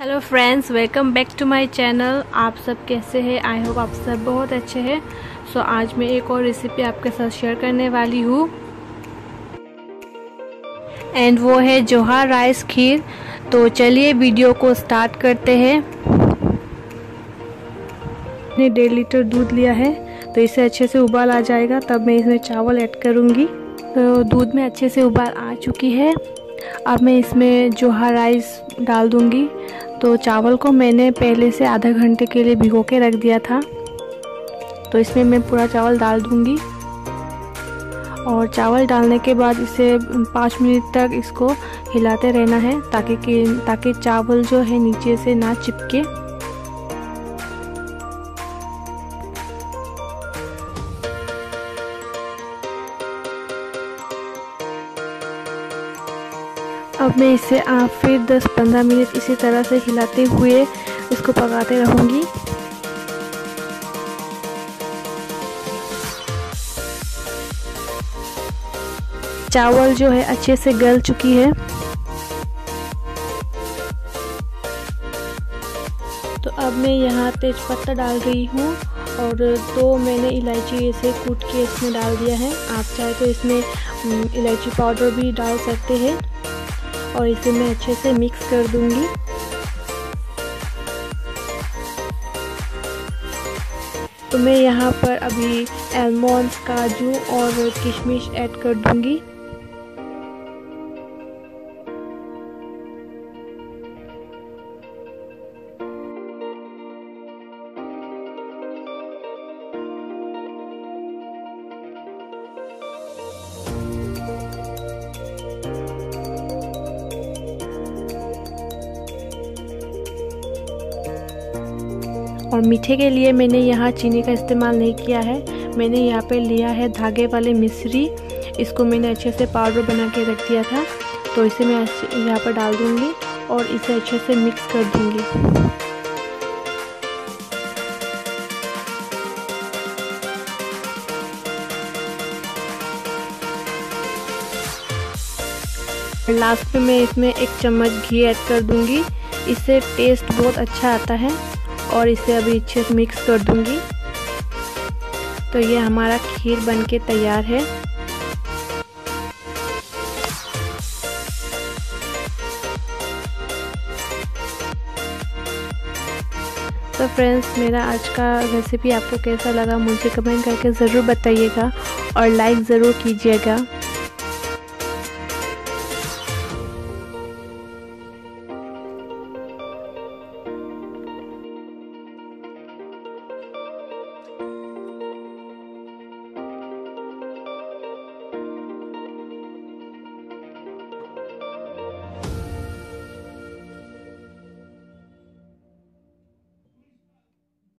Hello friends welcome back to my channel आप सब कैसे हैं? आई होप आप सब बहुत अच्छे हैं. सो so, आज मैं एक और रेसिपी आपके साथ शेयर करने वाली हूँ. एंड वो है जोहार राइस खीर. तो चलिए वीडियो को स्टार्ट करते हैं. मैंने डेढ़ लीटर दूध लिया है. तो इसे अच्छे से उबाल आ जाएगा. तब मैं इसमें चावल ऐड करूँगी. तो दूध में अच्छे से उबाल आ चुकी है. अब मैं इसमें जोहा राइस डाल दूँगी. तो चावल को मैंने पहले से आधा घंटे के लिए भिगो के रख दिया था। तो इसमें मैं पूरा चावल डाल दूँगी। और चावल डालने के बाद इसे पाँच मिनट तक इसको हिलाते रहना है ताकि कि, ताकि चावल जो है नीचे से ना चिपके। अब मैं इसे आप फिर 10-15 मिनट इसी तरह से हिलाते हुए इसको पकाते रहूँगी। चावल जो है अच्छे से गल चुकी है। तो अब मैं यहाँ तेज़पत्ता डाल रही हूँ और दो मैंने इलायची ऐसे कूट के इसमें डाल दिया है। आप चाहे तो इसमें इलायची पाउडर भी डाल सकते हैं। और इसे मैं अच्छे से मिक्स कर दूँगी। तो मैं यहाँ पर अभी एलमोंड काजू और किशमिश ऐड कर दूँगी। और मीठे के लिए मैंने यहाँ चीनी का इस्तेमाल नहीं किया है। मैंने यहाँ पे लिया है धागे वाले मिश्री। इसको मैंने अच्छे से पाउडर बना के रख दिया था। तो इसे मैं यहाँ पर डाल दूँगी और इसे अच्छे से मिक्स कर दूँगी। लास्ट में मैं इसमें एक चम्मच घी ऐड कर दूँगी। इससे टेस्ट बहुत अच्छा आता है। और इसे अभी अच्छे से मिक्स कर दूँगी। तो ये हमारा खीर बनके तैयार है। तो फ्रेंड्स मेरा आज का रेसिपी आपको कैसा लगा मुझे कमेंट करके ज़रूर बताइएगा और लाइक ज़रूर कीजिएगा।